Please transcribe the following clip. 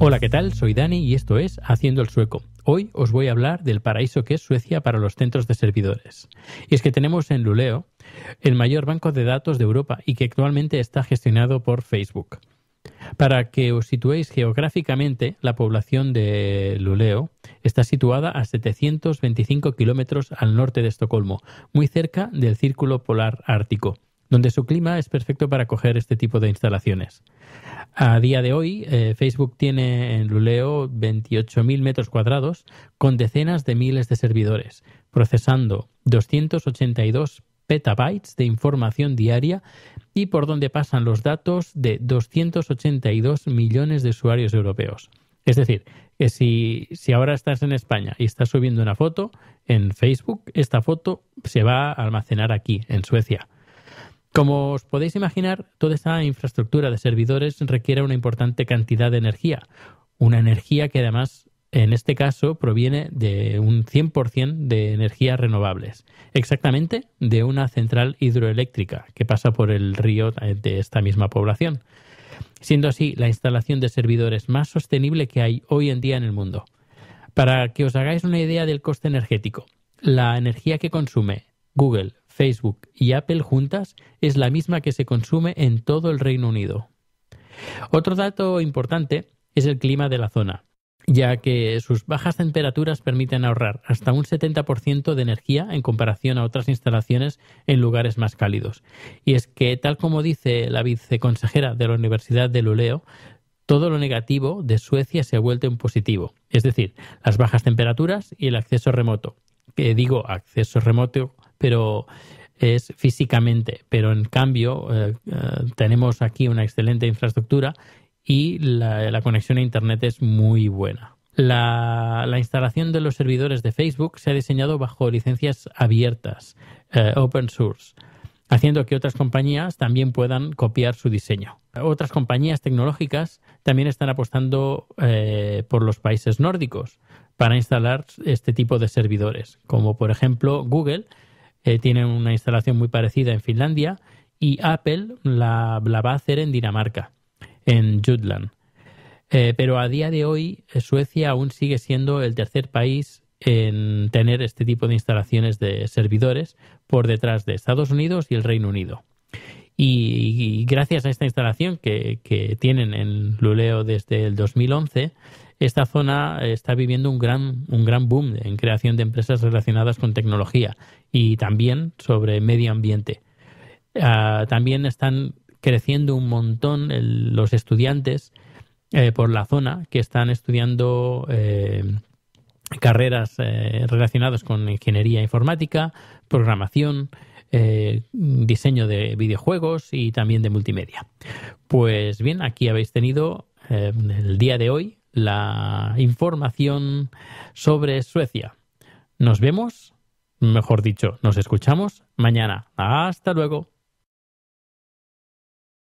Hola, ¿qué tal? Soy Dani y esto es Haciendo el Sueco. Hoy os voy a hablar del paraíso que es Suecia para los centros de servidores. Y es que tenemos en Luleo el mayor banco de datos de Europa y que actualmente está gestionado por Facebook. Para que os situéis geográficamente, la población de Luleo está situada a 725 kilómetros al norte de Estocolmo, muy cerca del Círculo Polar Ártico, donde su clima es perfecto para coger este tipo de instalaciones. A día de hoy, eh, Facebook tiene en Luleo 28.000 metros cuadrados con decenas de miles de servidores, procesando 282 petabytes de información diaria y por donde pasan los datos de 282 millones de usuarios europeos. Es decir, que si, si ahora estás en España y estás subiendo una foto en Facebook, esta foto se va a almacenar aquí, en Suecia. Como os podéis imaginar, toda esta infraestructura de servidores requiere una importante cantidad de energía, una energía que además en este caso proviene de un 100% de energías renovables, exactamente de una central hidroeléctrica que pasa por el río de esta misma población, siendo así la instalación de servidores más sostenible que hay hoy en día en el mundo. Para que os hagáis una idea del coste energético, la energía que consume Google, Facebook y Apple juntas es la misma que se consume en todo el Reino Unido. Otro dato importante es el clima de la zona, ya que sus bajas temperaturas permiten ahorrar hasta un 70% de energía en comparación a otras instalaciones en lugares más cálidos. Y es que, tal como dice la viceconsejera de la Universidad de Luleo, todo lo negativo de Suecia se ha vuelto en positivo, es decir, las bajas temperaturas y el acceso remoto. Que digo acceso remoto, pero es físicamente, pero en cambio eh, eh, tenemos aquí una excelente infraestructura y la, conexión a Internet es muy buena. La, instalación de los servidores de Facebook se ha diseñado bajo licencias abiertas, eh, open source, haciendo que otras compañías también puedan copiar su diseño. Otras compañías tecnológicas también están apostando eh, por los países nórdicos para instalar este tipo de servidores, como por ejemplo Google eh, tiene una instalación muy parecida en Finlandia y Apple la va a hacer en Dinamarca en Jutland. Eh, pero a día de hoy eh, Suecia aún sigue siendo el tercer país en tener este tipo de instalaciones de servidores por detrás de Estados Unidos y el Reino Unido. Y, gracias a esta instalación que, que, tienen en Luleo desde el 2011, esta zona está viviendo un gran, un gran boom en creación de empresas relacionadas con tecnología y también sobre medio ambiente. Ah, también están creciendo un montón los estudiantes eh, por la zona que están estudiando eh, carreras eh, relacionadas con ingeniería informática, programación, diseño de videojuegos y también de multimedia. Pues bien, aquí habéis tenido el día de hoy la información sobre Suecia. Nos vemos, mejor dicho, nos escuchamos mañana. Hasta luego.